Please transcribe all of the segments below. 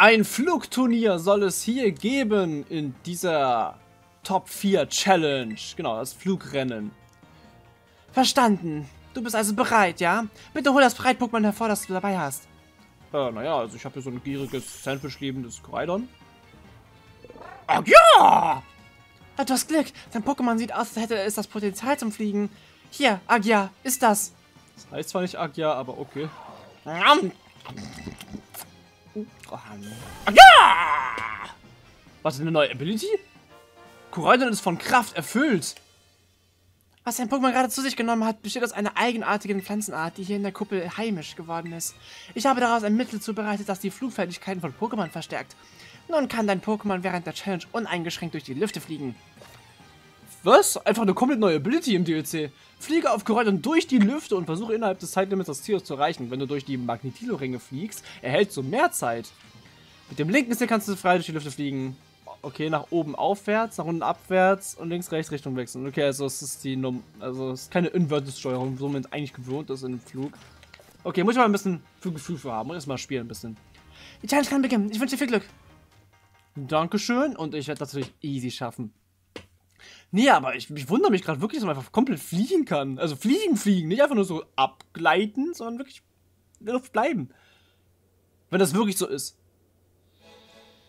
Ein Flugturnier soll es hier geben in dieser Top 4 Challenge. Genau, das Flugrennen. Verstanden. Du bist also bereit, ja? Bitte hol das Breit-Pokémon hervor, das du dabei hast. Äh, naja, also ich habe hier so ein gieriges, Sandwich-lebendes Koraidon. Ach ja! Du hast Glück. Dein Pokémon sieht aus, als hätte es das Potenzial zum Fliegen. Hier, Agia, ist das. Das heißt zwar nicht Agia, aber okay. Ja! Was ist eine neue Ability? Koraidon ist von Kraft erfüllt. Was dein Pokémon gerade zu sich genommen hat, besteht aus einer eigenartigen Pflanzenart, die hier in der Kuppel heimisch geworden ist. Ich habe daraus ein Mittel zubereitet, das die Flugfertigkeiten von Pokémon verstärkt. Nun kann dein Pokémon während der Challenge uneingeschränkt durch die Lüfte fliegen. Was? Einfach eine komplett neue Ability im DLC. Fliege auf Koraidon durch die Lüfte und versuche innerhalb des Zeitlimits das Ziel zu erreichen. Wenn du durch die Magnetilo-Ringe fliegst, erhältst du mehr Zeit. Mit dem linken Stick kannst du frei durch die Lüfte fliegen. Okay, nach oben aufwärts, nach unten abwärts und links rechts Richtung wechseln. Okay, also es ist die Num also es ist keine Inverted-Steuerung, so man eigentlich gewohnt ist in einem Flug. Okay, muss ich mal ein bisschen für Gefühl für haben. Muss erstmal spielen ein bisschen. Die Challenge kann beginnen. Ich wünsche dir viel Glück. Dankeschön und ich werde das natürlich easy schaffen. Nee, aber ich, ich wundere mich gerade wirklich, dass man einfach komplett fliegen kann. Also fliegen, fliegen. Nicht einfach nur so abgleiten, sondern wirklich in der Luft bleiben. Wenn das wirklich so ist.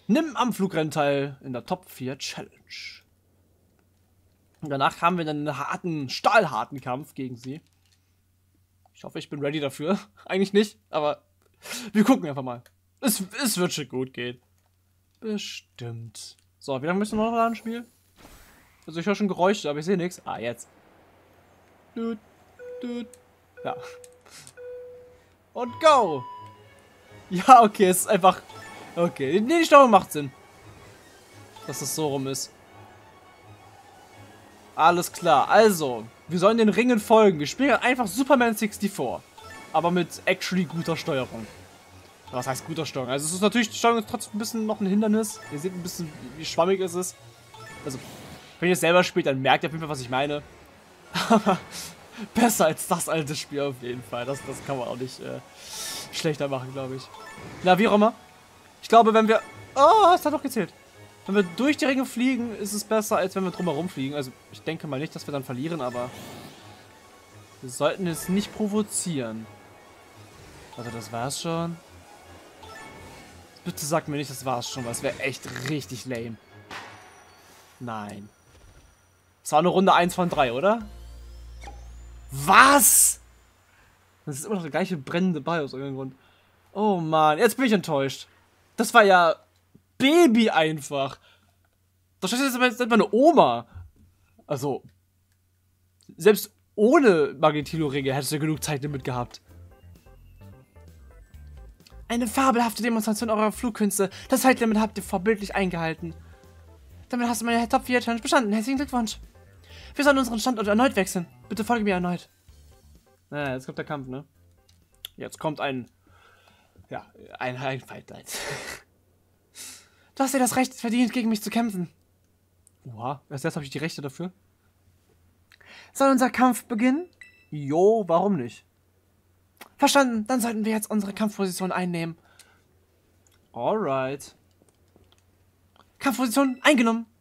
Nimm am Flugrennen teil in der Top 4 Challenge. Und danach haben wir dann einen harten, stahlharten Kampf gegen sie. Ich hoffe, ich bin ready dafür. Eigentlich nicht, aber wir gucken einfach mal. Es, es wird schon gut gehen. Bestimmt. So, wie lange müssen wir noch an Spiel? Also ich höre schon Geräusche, aber ich sehe nichts. Ah, jetzt. Dut, dut. Ja. Und go! Ja, okay, es ist einfach... Okay, nee, die Steuerung macht Sinn. Dass es so rum ist. Alles klar, also, wir sollen den Ringen folgen. Wir spielen einfach Superman 64. Aber mit actually guter Steuerung. Was heißt guter Steuerung? Also es ist natürlich, die Steuerung ist trotzdem ein bisschen noch ein Hindernis. Ihr seht ein bisschen, wie schwammig es ist. Also, wenn ihr es selber spielt, dann merkt ihr auf jeden Fall, was ich meine. Aber besser als das alte Spiel auf jeden Fall. Das, das kann man auch nicht äh, schlechter machen, glaube ich. Na, wie auch immer. Ich glaube, wenn wir... Oh, es hat doch gezählt. Wenn wir durch die Ringe fliegen, ist es besser, als wenn wir drumherum fliegen. Also, ich denke mal nicht, dass wir dann verlieren, aber... Wir sollten es nicht provozieren. Also, das war's schon. Bitte sag mir nicht, das war's schon, weil es wäre echt richtig lame. Nein. Es war eine Runde 1 von 3, oder? Was? Das ist immer noch der gleiche brennende Ball aus irgendeinem Grund. Oh Mann, jetzt bin ich enttäuscht. Das war ja Baby einfach. Das ist jetzt meine Oma. Also, selbst ohne Magnetilo-Ringe hättest du genug Zeit damit gehabt. Eine fabelhafte Demonstration eurer Flugkünste. Das Zeitlimit habt ihr vorbildlich eingehalten. Damit hast du meine Top 4 Challenge bestanden. Herzlichen Glückwunsch. Wir sollen unseren Standort erneut wechseln. Bitte folge mir erneut. Na, jetzt kommt der Kampf, ne? Jetzt kommt ein... Ja, ein, ein Fight Night. du hast dir das Recht verdient, gegen mich zu kämpfen. Oha, erst jetzt habe ich die Rechte dafür. Soll unser Kampf beginnen? Jo, warum nicht? Verstanden, dann sollten wir jetzt unsere Kampfposition einnehmen. Alright. Kampfposition eingenommen. Be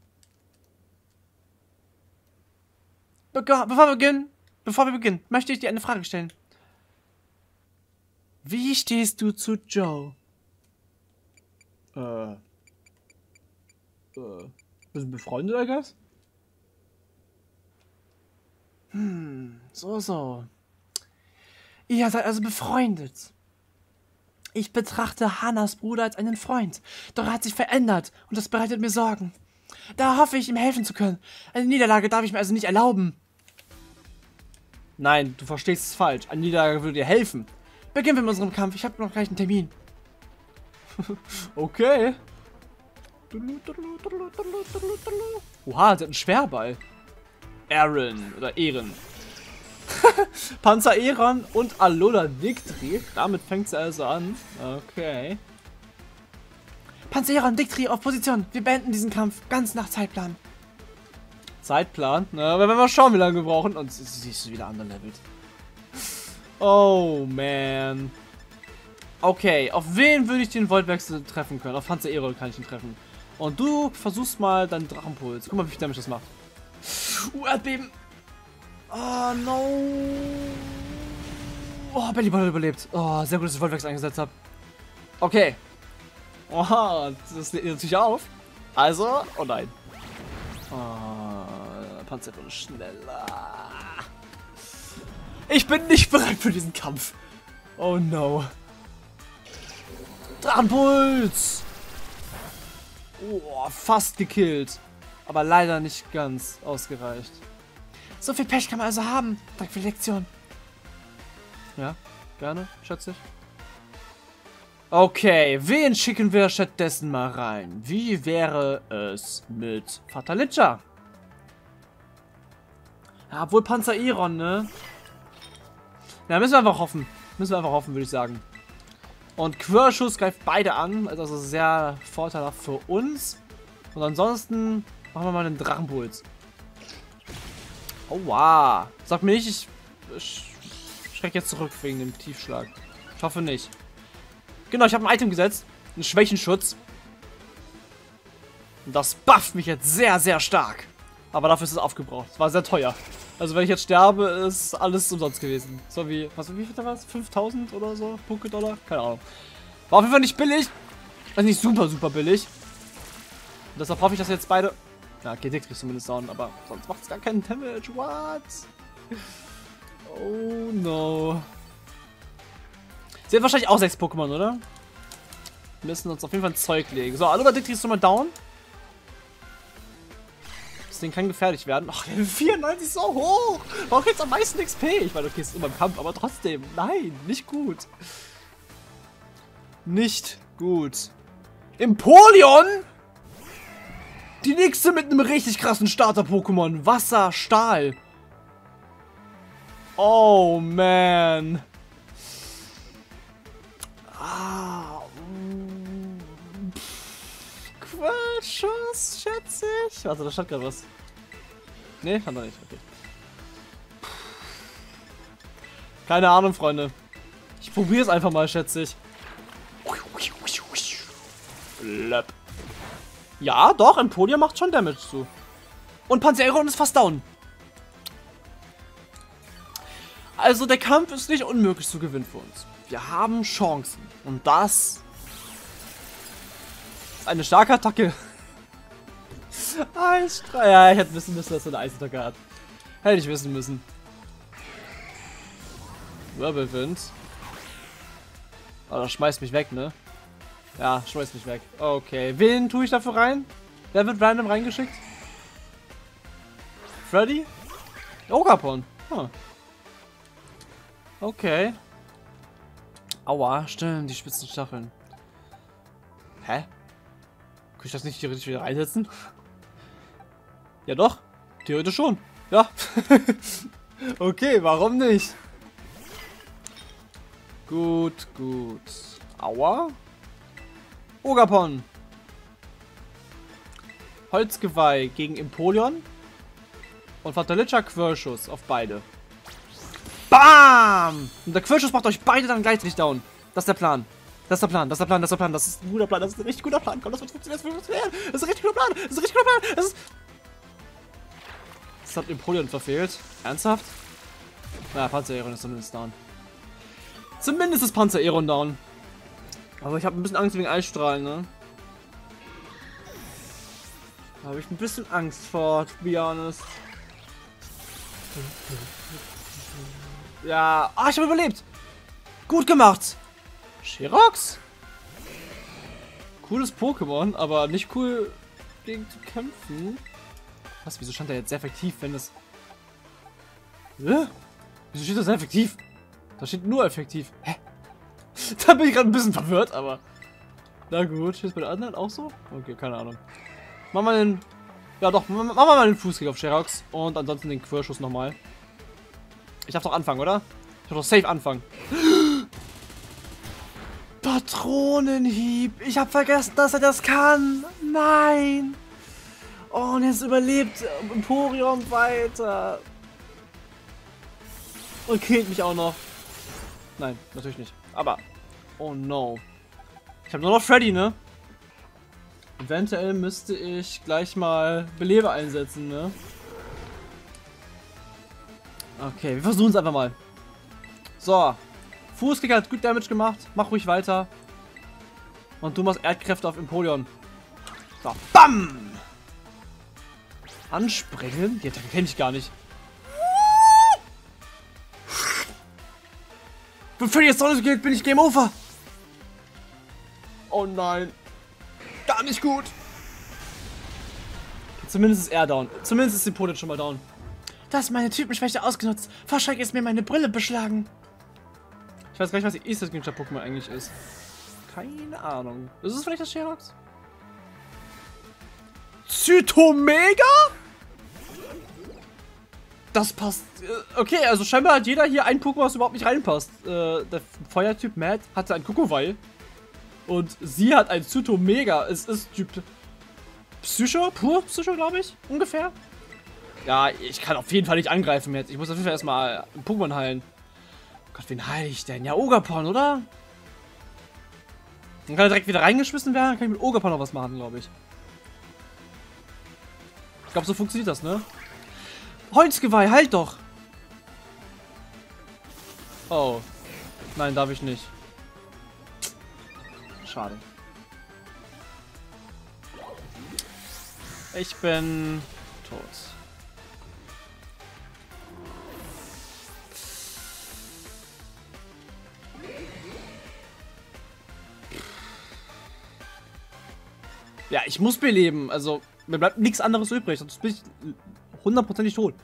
bevor wir beginnen, bevor wir beginnen, möchte ich dir eine Frage stellen. Wie stehst du zu Joe? Äh. Äh. Wir sind befreundet, I guess? Hm, so, so. Ihr seid also befreundet. Ich betrachte Hannas Bruder als einen Freund, doch er hat sich verändert und das bereitet mir Sorgen. Da hoffe ich, ihm helfen zu können. Eine Niederlage darf ich mir also nicht erlauben. Nein, du verstehst es falsch. Eine Niederlage würde dir helfen. Beginnen wir mit unserem Kampf. Ich habe noch gleich einen Termin. okay. Oha, sie hat einen Schwerball. Aaron oder Ehren. Panzer Eron und Alola Victory. Damit fängt sie also an. Okay. Panzer Eron, Victory auf Position. Wir beenden diesen Kampf ganz nach Zeitplan. Zeitplan? Na, aber wenn wir schauen, wie lange wir brauchen. Und sie ist wieder underlevelt. Oh, man. Okay, auf wen würde ich den Voltwechsel treffen können? Auf Panzer Aero kann ich ihn treffen. Und du versuchst mal deinen Drachenpuls. Guck mal, wie viel Damage das macht. Uh, Erdbeben. Oh, no. Oh, Bellyball überlebt. Oh, sehr gut, dass ich Voltwechsel eingesetzt habe. Okay. Oha, das lädt natürlich auf. Also, oh nein. Oh, Panzer wurde schneller. Ich bin nicht bereit für diesen Kampf. Oh no. Drachenpuls! Oh, fast gekillt. Aber leider nicht ganz ausgereicht. So viel Pech kann man also haben. Danke für die Lektion. Ja, gerne, schätze ich. Okay, wen schicken wir stattdessen mal rein? Wie wäre es mit Fatalicia? Ja, obwohl Panzer Iron, ne? Ja, müssen wir einfach hoffen. Müssen wir einfach hoffen, würde ich sagen. Und Querschuss greift beide an. Also sehr vorteilhaft für uns. Und ansonsten machen wir mal einen Drachenpuls. Oh, wow. Sag mir nicht, ich, ich schrecke jetzt zurück wegen dem Tiefschlag. Ich hoffe nicht. Genau, ich habe ein Item gesetzt. Einen Schwächenschutz. Und das bufft mich jetzt sehr, sehr stark. Aber dafür ist es aufgebraucht. Es war sehr teuer. Also wenn ich jetzt sterbe, ist alles umsonst gewesen. So wie, was, wie viel da war es? 5000 oder so? Poké-Dollar? Keine Ahnung. War auf jeden Fall nicht billig. Also nicht super, super billig. Und deshalb hoffe ich, dass jetzt beide... Ja, geht kriegt zumindest down, aber sonst macht es gar keinen Damage. What? Oh no. Sie hat wahrscheinlich auch sechs Pokémon, oder? Wir müssen uns auf jeden Fall ein Zeug legen. So, Alubadictri ist nochmal down. Das Ding kann gefährlich werden. Ach, Level 94 ist so hoch. Warum kriegst am meisten XP? Ich meine, okay, ist immer im Kampf, aber trotzdem. Nein, nicht gut. Nicht gut. Empoleon? Die nächste mit einem richtig krassen Starter-Pokémon. Wasser, Stahl. Oh, man. Ah. mm, Quatschus, schätze ich. Warte, da stand gerade was. Nee, stand da nicht. Okay. Keine Ahnung, Freunde. Ich probiere es einfach mal, schätze ich. Blöp. Ja, doch, Empolia macht schon Damage zu. Und Panzeron ist fast down. Also der Kampf ist nicht unmöglich zu gewinnen für uns. Wir haben Chancen. Und das ist eine starke Attacke. Eisstrahl. Ja, ich hätte wissen müssen, dass er eine Eisattacke hat. Hätte ich wissen müssen. Wirbelwind. Oh, das schmeißt mich weg, ne? Ja, schmeißt mich weg. Okay. Wen tue ich dafür rein? Wer wird random reingeschickt? Freddy? Ogapon. Huh. Okay. Aua, stimmt, die spitzen Stacheln. Hä? Kann ich das nicht theoretisch wieder reinsetzen? Ja doch, theoretisch schon. Ja. okay, warum nicht? Gut, gut. Aua. Ogapon. Holzgeweih gegen Empoleon. Und Fatalicia Querschuss auf beide. Bam! Und der Querschuss macht euch beide dann gleichzeitig down. Das ist der Plan. Das ist der Plan, das ist der Plan, das ist der Plan. Das ist ein guter Plan, das ist ein richtig guter Plan. Komm, das wird funktionieren, das wird funktionieren. Das ist ein richtig guter Plan, das ist ein richtig guter Plan. Das ist... Das hat Empoleon verfehlt. Ernsthaft? Na, Panzer-Aeron ist zumindest down. Zumindest ist Panzer-Aeron down. Aber ich habe ein bisschen Angst wegen Eisstrahlen, ne? Da habe ich ein bisschen Angst vor, to be honest. Ja, ah, ich habe überlebt. Gut gemacht. Sherox? Cooles Pokémon, aber nicht cool gegen zu kämpfen. Was, wieso stand er jetzt sehr effektiv, wenn das... Hä? Wieso steht das sehr effektiv? Da steht nur effektiv. Hä? da bin ich gerade ein bisschen verwirrt, aber... Na gut, steht es bei den anderen auch so? Okay, keine Ahnung. Machen wir den... Ja doch, machen wir mal den Fußkick auf Sherox und ansonsten den Querschuss nochmal. Ich darf doch anfangen, oder? Ich darf doch safe anfangen. Patronenhieb. Ich habe vergessen, dass er das kann. Nein. Oh, und jetzt überlebt Emporium weiter. Und killt mich auch noch. Nein, natürlich nicht. Aber Oh no. Ich habe nur noch Freddy, ne? Eventuell müsste ich gleich mal Belebe einsetzen, ne? Okay, wir versuchen es einfach mal. So. Fußkicker hat gut Damage gemacht. Mach ruhig weiter. Und du machst Erdkräfte auf Empoleon. So, BAM! Anspringen? Die Attacke kenne ich gar nicht. Freddy jetzt Sonne geht, bin ich Game Over. Oh nein. Gar nicht gut. Zumindest ist er down. Zumindest ist die Pole schon mal down. Das ist meine Typenschwäche ausgenutzt. Vor Schreck ist mir meine Brille beschlagen. Ich weiß gar nicht, was die Easter Signature Pokémon eigentlich ist. Keine Ahnung. Ist es vielleicht das Sherox? Zytomega? Das passt. Äh, okay, also scheinbar hat jeder hier ein Pokémon, was überhaupt nicht reinpasst. Äh, der Feuertyp Matt hatte ein Kokowai. Und sie hat ein Zytomega. Es ist Typ Psycho, pur Psycho, glaube ich. Ungefähr. Ja, ich kann auf jeden Fall nicht angreifen jetzt. Ich muss auf jeden Fall erstmal ein Pokémon heilen. Gott, wen heile ich denn? Ja, Ogapon, oder? Dann kann er direkt wieder reingeschmissen werden. Dann kann ich mit Ogapon noch was machen, glaube ich. Ich glaube, so funktioniert das, ne? Holzgeweih, halt doch! Oh. Nein, darf ich nicht. Schade. Ich bin tot. Ja, ich muss beleben. Also, mir bleibt nichts anderes übrig. Sonst bin ich hundertprozentig tot.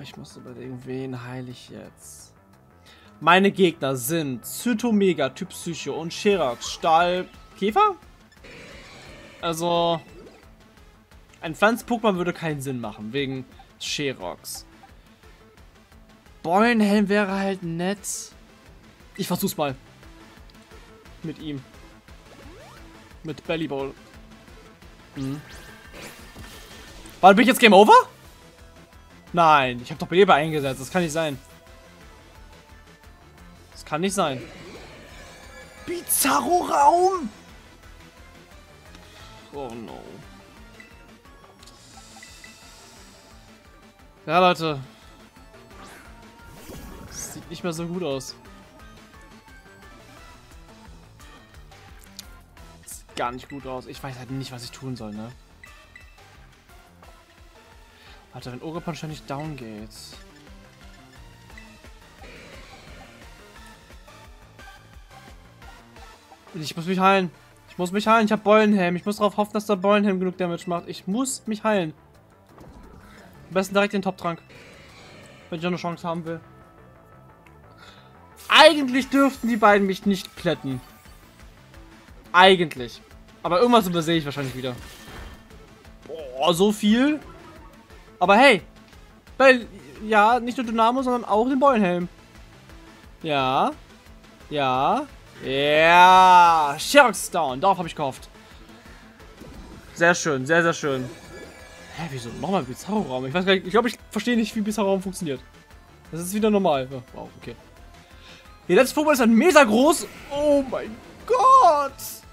Ich muss überlegen, wen heile ich jetzt? Meine Gegner sind Zytomega, Typ Psycho und Sherax, Stahl, Käfer? Also, ein Pflanz-Pokémon würde keinen Sinn machen, wegen Sherox. Beulenhelm wäre halt nett. Ich versuch's mal. Mit ihm. Mit Bellyball. Mhm. War bin ich jetzt Game Over? Nein, ich habe doch Beleber eingesetzt. Das kann nicht sein. Das kann nicht sein. Bizarro Raum! Oh no. Ja, Leute. Das sieht nicht mehr so gut aus. Gar nicht gut aus. Ich weiß halt nicht, was ich tun soll, ne? Warte, wenn Ogapon ständig down geht. Ich muss mich heilen. Ich muss mich heilen. Ich habe Beulenhelm. Ich muss darauf hoffen, dass der Beulenhelm genug Damage macht. Ich muss mich heilen. Am besten direkt den Top-Trank. Wenn ich noch eine Chance haben will. Eigentlich dürften die beiden mich nicht kletten. Eigentlich. Aber irgendwas übersehe ich wahrscheinlich wieder. Boah, so viel? Aber hey, weil, ja, nicht nur Dynamo, sondern auch den Beulenhelm. Ja, ja, ja, Sharks down, darauf habe ich gehofft. Sehr schön, sehr, sehr schön. Hä, wieso? Nochmal Bizarro-Raum. Ich weiß gar nicht, ich glaube, ich verstehe nicht, wie Bizarro-Raum funktioniert. Das ist wieder normal. Oh, wow, okay. Der letzte Pokémon ist ein Mesa groß. Oh mein Gott.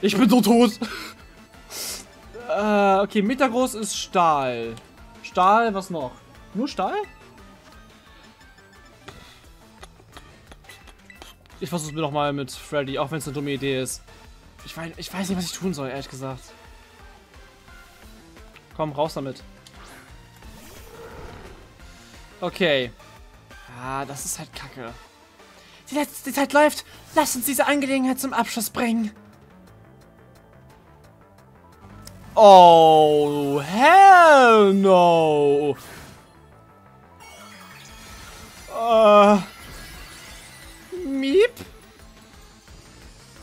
Ich bin so tot. Äh, okay, Meter groß ist Stahl. Stahl, was noch? Nur Stahl? Ich versuche mir noch mal mit Freddy, auch wenn es eine dumme Idee ist. Ich weiß, ich weiß nicht, was ich tun soll, ehrlich gesagt. Komm, raus damit. Okay. Ah, das ist halt kacke. Die letzte Zeit läuft. Lass uns diese Angelegenheit zum Abschluss bringen. Oh, hell no. Uh, Miep.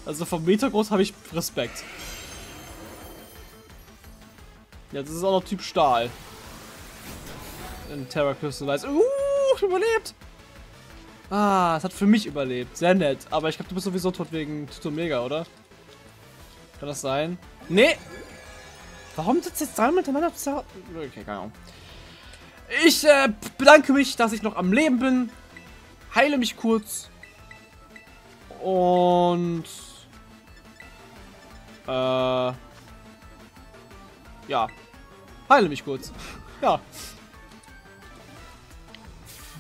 Also vom Meter groß habe ich Respekt. Jetzt ist es auch noch Typ Stahl. In Terra Crystallize. Uh, überlebt. Ah, es hat für mich überlebt. Sehr nett. Aber ich glaube, du bist sowieso tot wegen Tutomega, oder? Kann das sein? Nee, Warum sitzt jetzt dreimal miteinander? Okay, keine Ahnung. Ich äh, bedanke mich, dass ich noch am Leben bin. Heile mich kurz. Und... Äh... Ja. Heile mich kurz. ja.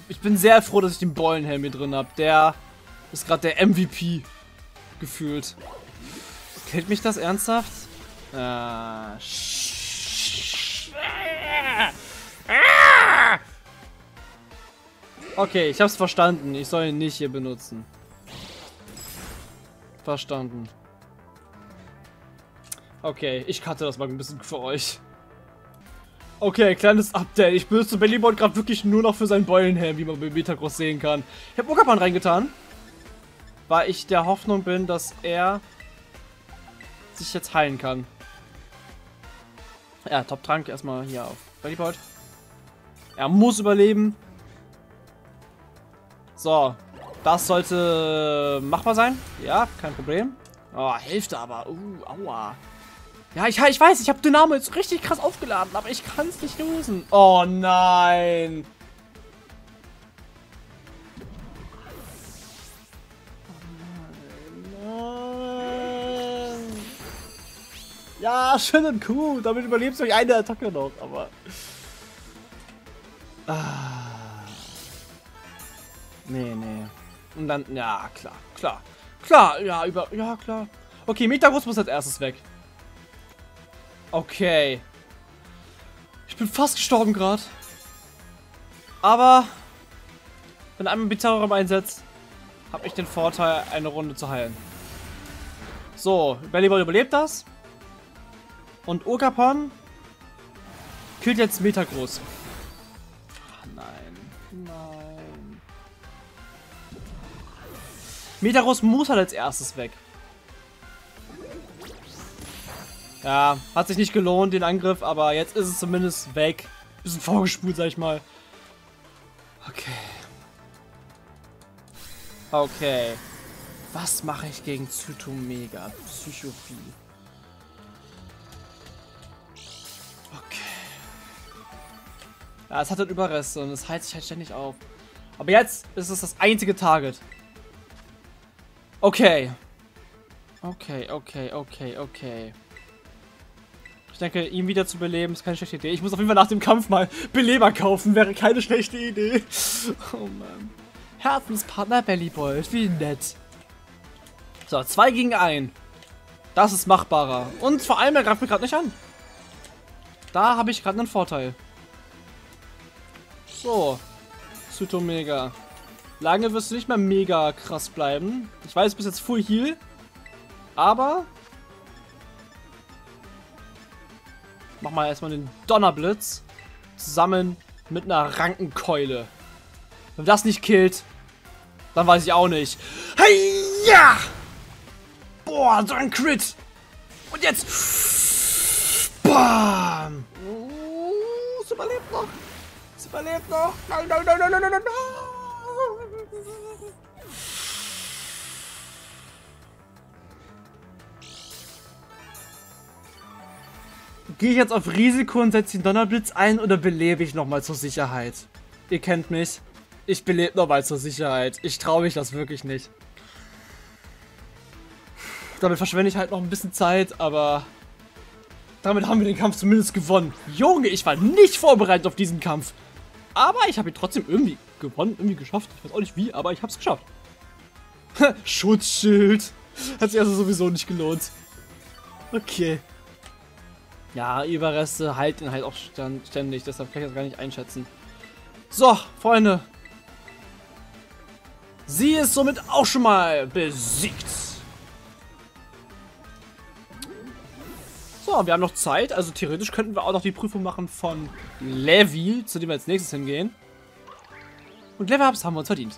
Ich bin sehr froh, dass ich den Beulenhelm hier drin habe. Der ist gerade der MVP gefühlt. Killt mich das ernsthaft? Äh, okay, ich hab's verstanden. Ich soll ihn nicht hier benutzen. Verstanden. Okay, ich cutte das mal ein bisschen für euch. Okay, kleines Update. Ich benutze Bellyboard gerade wirklich nur noch für seinen Beulenhelm, wie man bei Metagross sehen kann. Ich habe Okapan reingetan, weil ich der Hoffnung bin, dass er sich jetzt heilen kann. Ja, Top-Trank erstmal hier auf Bellyboard. Er muss überleben. So, das sollte machbar sein. Ja, kein Problem. Oh, Hälfte aber. Uh, aua. Ja, ich, ich weiß, ich habe Dynamo jetzt richtig krass aufgeladen, aber ich kann es nicht lösen. Oh nein. Ja, schön und cool. Damit überlebst du eine Attacke noch, aber... Ah. Nee, nee. Und dann, ja, klar, klar. Klar, ja, über, ja, klar. Okay, Metagross muss als erstes weg. Okay. Ich bin fast gestorben gerade. Aber wenn einmal Bizarro einsetzt, habe ich den Vorteil, eine Runde zu heilen. So, Bellyball überlebt das. Und Okapon killt jetzt Metagroß. Ach, nein. Nein. Metagroß muss halt als erstes weg. Ja, hat sich nicht gelohnt, den Angriff, aber jetzt ist es zumindest weg. Bisschen vorgespult, sag ich mal. Okay. Okay. Was mache ich gegen Zytomega? Psychophie. Ja, es hat halt Überreste und es heilt sich halt ständig auf. Aber jetzt ist es das einzige Target. Okay. Okay, okay, okay, okay. Ich denke, ihn wieder zu beleben ist keine schlechte Idee. Ich muss auf jeden Fall nach dem Kampf mal Beleber kaufen. Wäre keine schlechte Idee. Oh Mann. Herzenspartner Bellybold. Wie nett. So, zwei gegen ein. Das ist machbarer. Und vor allem, er greift mich gerade nicht an. Da habe ich gerade einen Vorteil. So. Zytomega. Lange wirst du nicht mehr mega krass bleiben. Ich weiß, bis jetzt Full Heal. Aber Mach mal erstmal den Donnerblitz. Zusammen mit einer Rankenkeule. Wenn das nicht killt, dann weiß ich auch nicht. Hey, ja! Boah, so ein Crit. Und jetzt. Bam! Uh, es überlebt noch. Es überlebt noch. Nein, nein, nein, nein, nein, nein, nein. Gehe ich jetzt auf Risiko und setze den Donnerblitz ein oder belebe ich nochmal zur Sicherheit? Ihr kennt mich. Ich belebe nochmal zur Sicherheit. Ich traue mich das wirklich nicht. Damit verschwende ich halt noch ein bisschen Zeit, aber damit haben wir den Kampf zumindest gewonnen. Junge, ich war nicht vorbereitet auf diesen Kampf. Aber ich habe ihn trotzdem irgendwie gewonnen, irgendwie geschafft. Ich weiß auch nicht wie, aber ich habe es geschafft. Schutzschild. Hat sich also sowieso nicht gelohnt. Okay. Ja, Überreste halten halt auch ständig, deshalb kann ich das gar nicht einschätzen. So, Freunde. Sie ist somit auch schon mal besiegt. Wir haben noch Zeit, also theoretisch könnten wir auch noch die Prüfung machen von Levi, zu dem wir als nächstes hingehen. Und Level-Ups haben wir uns verdient.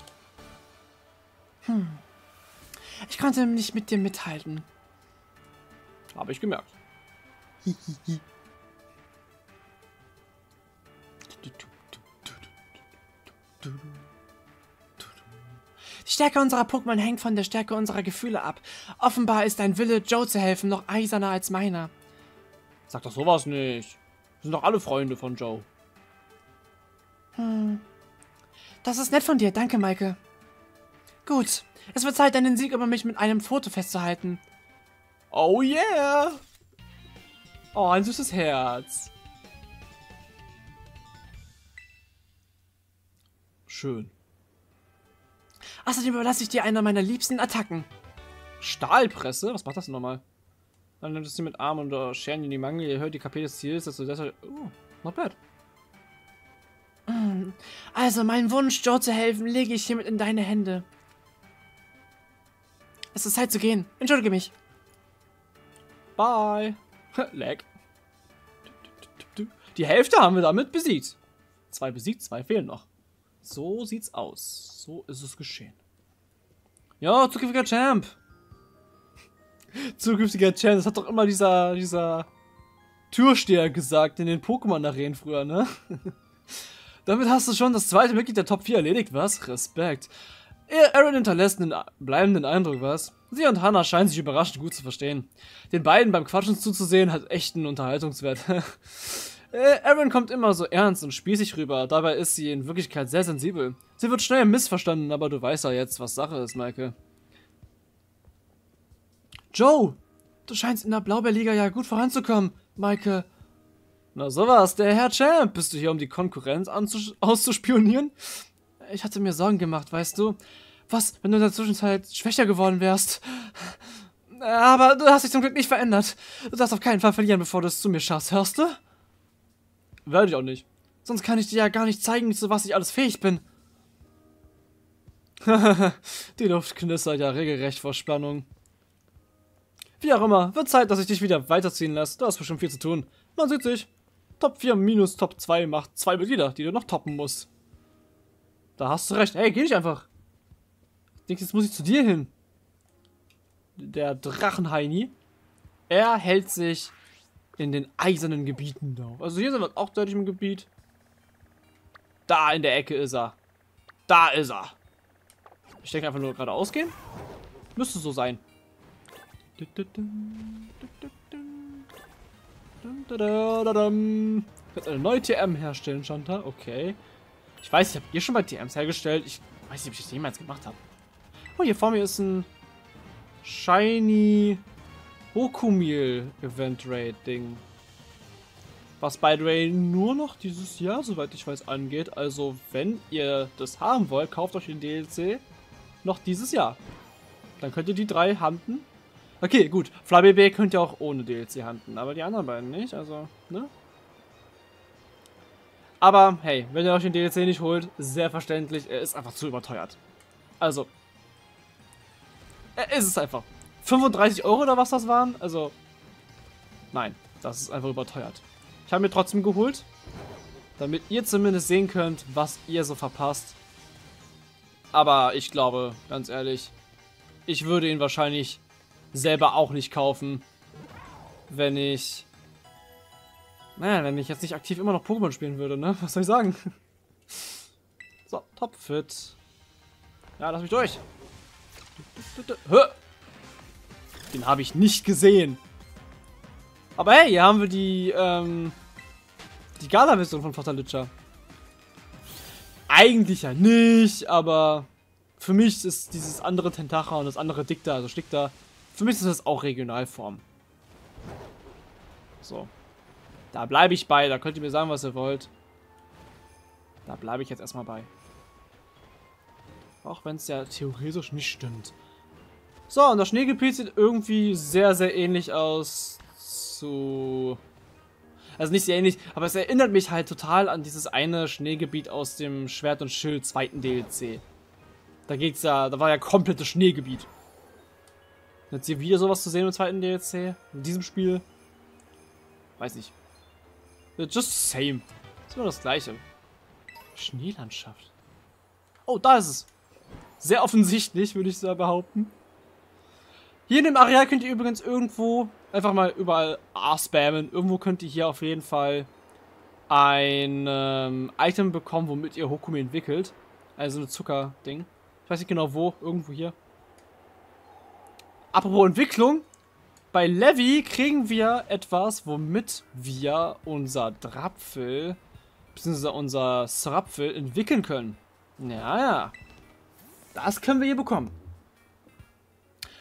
Hm. Ich konnte nicht mit dir mithalten. Habe ich gemerkt. Die Stärke unserer Pokémon hängt von der Stärke unserer Gefühle ab. Offenbar ist dein Wille, Joe zu helfen, noch eiserner als meiner. Sag doch sowas nicht. Wir sind doch alle Freunde von Joe. Hm. Das ist nett von dir. Danke, Maike. Gut, es wird Zeit, deinen Sieg über mich mit einem Foto festzuhalten. Oh yeah! Oh, ein süßes Herz. Schön. Außerdem überlasse ich dir eine meiner liebsten Attacken. Stahlpresse? Was macht das denn nochmal? Dann nimmt es sie mit Arm und uh, Scheren in die Mangel. Ihr hört die KP des Ziels, dass du deshalb... Oh, not bad. Also, meinen Wunsch, Joe zu helfen, lege ich hiermit in deine Hände. Es ist Zeit zu gehen. Entschuldige mich. Bye. Lag. Die Hälfte haben wir damit besiegt. Zwei besiegt, zwei fehlen noch. So sieht's aus. So ist es geschehen. Ja, zukünftiger Champ. Zukünftiger Champ, das hat doch immer dieser, dieser Türsteher gesagt in den Pokémon-Arenen früher, ne? Damit hast du schon das zweite Mitglied der Top 4 erledigt, was? Respekt. Aaron hinterlässt einen bleibenden Eindruck, was? Sie und Hannah scheinen sich überraschend gut zu verstehen. Den beiden beim Quatschen zuzusehen hat echten Unterhaltungswert. Aaron kommt immer so ernst und spießig rüber, dabei ist sie in Wirklichkeit sehr sensibel. Sie wird schnell missverstanden, aber du weißt ja jetzt, was Sache ist, Maike. Joe, du scheinst in der Blaubeerliga ja gut voranzukommen, Maike. Na sowas, der Herr Champ, bist du hier, um die Konkurrenz auszuspionieren? Ich hatte mir Sorgen gemacht, weißt du. Was, wenn du in der Zwischenzeit schwächer geworden wärst? Aber du hast dich zum Glück nicht verändert. Du darfst auf keinen Fall verlieren, bevor du es zu mir schaffst, hörst du? Werde ich auch nicht. Sonst kann ich dir ja gar nicht zeigen, zu was ich alles fähig bin. Die Luft knistert ja regelrecht vor Spannung. Wie auch immer, wird Zeit, dass ich dich wieder weiterziehen lasse. Du hast bestimmt viel zu tun. Man sieht sich. Top 4 minus Top 2 macht zwei Mitglieder, die du noch toppen musst. Da hast du recht. Hey, geh nicht einfach. Ich denke, jetzt muss ich zu dir hin. Der Drachenheini. Er hält sich in den eisernen Gebieten da. Also hier sind wir auch deutlich im Gebiet. Da in der Ecke ist er. Da ist er. Ich denke einfach nur geradeaus gehen. Müsste so sein. Kann eine neue TM herstellen, Shanta. Okay. Ich weiß, ich habe hier schon mal TMs hergestellt. Ich weiß nicht, ob ich das jemals gemacht habe. Oh, hier vor mir ist ein Shiny Hokumil Event Raid Ding. Was by the way nur noch dieses Jahr, soweit ich weiß, angeht. Also, wenn ihr das haben wollt, kauft euch den DLC noch dieses Jahr. Dann könnt ihr die drei handen. Okay, gut. Flabébé könnt ihr auch ohne DLC handen, aber die anderen beiden nicht, also, ne? Aber, hey, wenn ihr euch den DLC nicht holt, sehr verständlich, er ist einfach zu überteuert. Also, er ist es einfach. 35 Euro oder was das waren? Also, nein, das ist einfach überteuert. Ich habe mir trotzdem geholt, damit ihr zumindest sehen könnt, was ihr so verpasst. Aber ich glaube, ganz ehrlich, ich würde ihn wahrscheinlich selber auch nicht kaufen, wenn ich... Naja, wenn ich jetzt nicht aktiv immer noch Pokémon spielen würde, ne? Was soll ich sagen? So, topfit. Ja, lass mich durch. Den habe ich nicht gesehen. Aber hey, hier haben wir die, ähm, die Gala-Version von Fatalucha. Eigentlich ja nicht, aber für mich ist dieses andere Tentacha und das andere Dicta, also Stickta, für mich ist das auch Regionalform. So. Da bleibe ich bei, da könnt ihr mir sagen, was ihr wollt. Da bleibe ich jetzt erstmal bei. Auch wenn es ja theoretisch nicht stimmt. So, und das Schneegebiet sieht irgendwie sehr, sehr ähnlich aus zu... Also nicht sehr ähnlich, aber es erinnert mich halt total an dieses eine Schneegebiet aus dem Schwert und Schild zweiten DLC. Da geht's ja, da war ja komplettes Schneegebiet. Jetzt hier wieder sowas zu sehen im zweiten DLC, in diesem Spiel. Weiß nicht. Just same. ist immer das gleiche. Schneelandschaft. Oh, da ist es. Sehr offensichtlich, würde ich so behaupten. Hier in dem Areal könnt ihr übrigens irgendwo einfach mal überall A spammen. Irgendwo könnt ihr hier auf jeden Fall ein ähm, Item bekommen, womit ihr Hokumi entwickelt. Also ein Zuckerding. Ich weiß nicht genau wo, irgendwo hier. Apropos Entwicklung. Bei Levi kriegen wir etwas, womit wir unser Drapfel, beziehungsweise unser Srapfel entwickeln können. Ja, ja. Das können wir hier bekommen.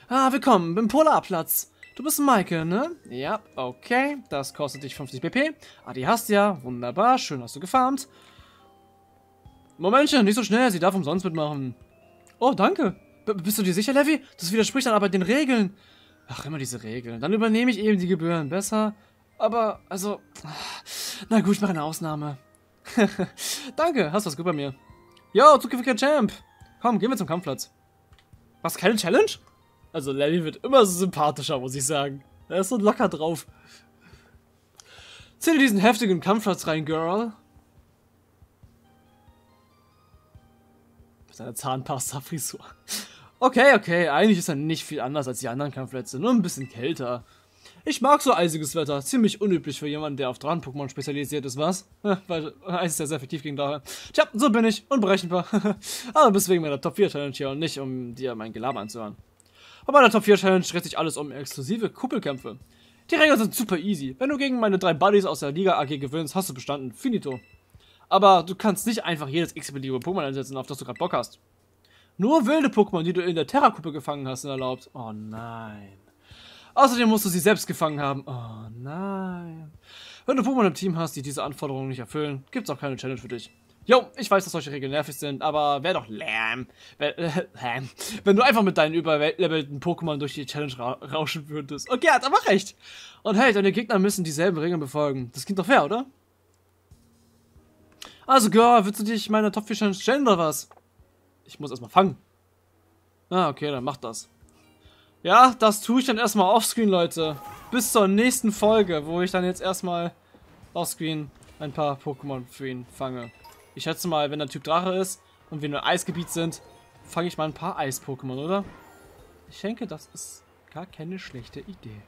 Ah, willkommen im Polarplatz. Du bist Maike, ne? Ja, okay. Das kostet dich 50 PP. Ah, die hast du ja. Wunderbar. Schön hast du gefarmt. Momentchen, nicht so schnell. Sie darf umsonst mitmachen. Oh, danke. B bist du dir sicher, Levi? Das widerspricht dann aber den Regeln. Ach, immer diese Regeln. Dann übernehme ich eben die Gebühren. Besser. Aber, also... Na gut, ich mache eine Ausnahme. danke, hast was gut bei mir. Yo, zukünftiger Champ. Komm, gehen wir zum Kampfplatz. Was, keine Challenge? Also Levi wird immer so sympathischer, muss ich sagen. Er ist so locker drauf. Dir diesen heftigen Kampfplatz rein, Girl. Mit seiner Zahnpasta-Frisur. Okay, okay, eigentlich ist er nicht viel anders als die anderen Kampfplätze, nur ein bisschen kälter. Ich mag so eisiges Wetter, ziemlich unüblich für jemanden, der auf Drachen-Pokémon spezialisiert ist, was? Weil Eis ist ja sehr effektiv gegen Drache. Tja, so bin ich, unberechenbar. Aber bis wegen meiner Top-4-Challenge hier und nicht, um dir mein Gelaber anzuhören. Bei meiner Top 4 Challenge dreht sich alles um exklusive Kuppelkämpfe. Die Regeln sind super easy. Wenn du gegen meine drei Buddies aus der Liga AG gewinnst, hast du bestanden. Finito. Aber du kannst nicht einfach jedes x-beliebige Pokémon einsetzen, auf das du gerade Bock hast. Nur wilde Pokémon, die du in der Terra-Kuppe gefangen hast, sind erlaubt. Oh nein. Außerdem musst du sie selbst gefangen haben. Oh nein. Wenn du Pokémon im Team hast, die diese Anforderungen nicht erfüllen, gibt's auch keine Challenge für dich. Jo, ich weiß, dass solche Regeln nervig sind, aber wär doch. Äh, Wenn du einfach mit deinen überlevelten Pokémon durch die Challenge ra rauschen würdest. Okay, hat aber recht. Und hey, deine Gegner müssen dieselben Regeln befolgen. Das klingt doch fair, oder? Also, Girl, willst du dich meiner Top 4 Challenge stellen oder was? Ich muss erstmal fangen. Ah, okay, dann mach das. Ja, das tue ich dann erstmal offscreen, Leute. Bis zur nächsten Folge, wo ich dann jetzt erstmal offscreen ein paar Pokémon für ihn fange. Ich schätze mal, wenn der Typ Drache ist und wir nur Eisgebiet sind, fange ich mal ein paar Eis-Pokémon, oder? Ich denke, das ist gar keine schlechte Idee.